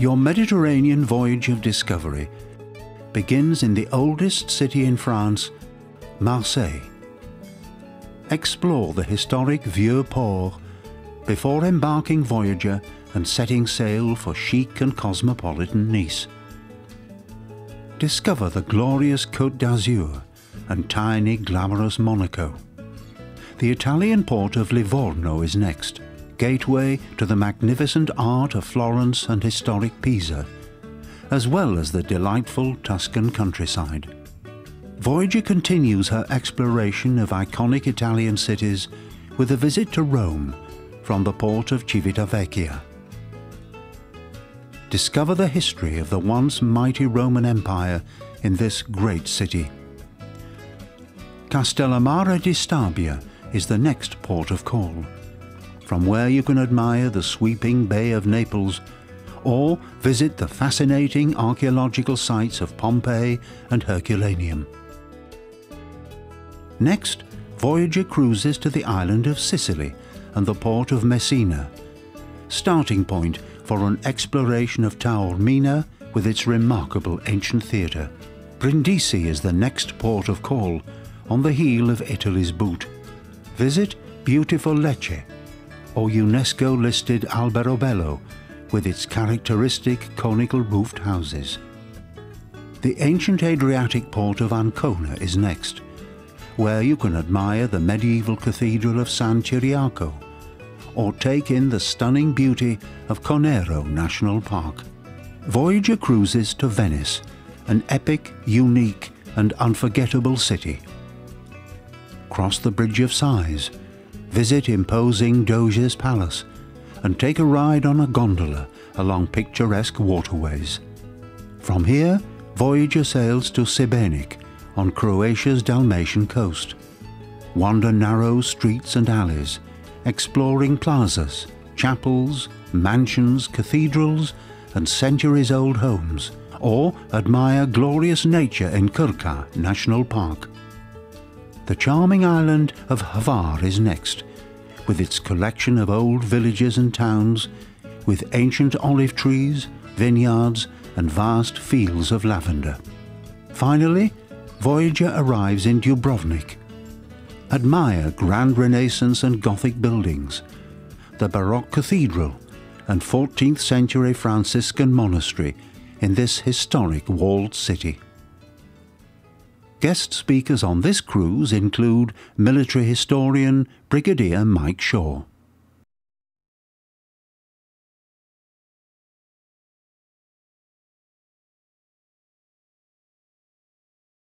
Your Mediterranean voyage of discovery begins in the oldest city in France, Marseille. Explore the historic Vieux Port before embarking Voyager and setting sail for chic and cosmopolitan Nice. Discover the glorious Côte d'Azur and tiny glamorous Monaco. The Italian port of Livorno is next, gateway to the magnificent art of Florence and historic Pisa, as well as the delightful Tuscan countryside. Voyager continues her exploration of iconic Italian cities with a visit to Rome from the port of Civitavecchia. Discover the history of the once mighty Roman Empire in this great city. Castellammare di Stabia is the next port of call, from where you can admire the sweeping Bay of Naples or visit the fascinating archaeological sites of Pompeii and Herculaneum. Next, Voyager cruises to the island of Sicily and the port of Messina, starting point for an exploration of Taormina with its remarkable ancient theatre. Brindisi is the next port of call on the heel of Italy's boot. Visit beautiful Lecce or UNESCO listed Alberobello with its characteristic conical roofed houses. The ancient Adriatic port of Ancona is next, where you can admire the medieval cathedral of San Ciriaco or take in the stunning beauty of Conero National Park. Voyager cruises to Venice, an epic, unique and unforgettable city. Cross the Bridge of Sighs, visit imposing Doge's Palace and take a ride on a gondola along picturesque waterways. From here, Voyager sails to Šibenik on Croatia's Dalmatian coast. Wander narrow streets and alleys, exploring plazas, chapels, mansions, cathedrals, and centuries old homes, or admire glorious nature in Krka National Park. The charming island of Hvar is next, with its collection of old villages and towns, with ancient olive trees, vineyards, and vast fields of lavender. Finally, Voyager arrives in Dubrovnik, admire grand Renaissance and Gothic buildings, the Baroque cathedral, and 14th century Franciscan monastery in this historic walled city. Guest speakers on this cruise include military historian Brigadier Mike Shaw.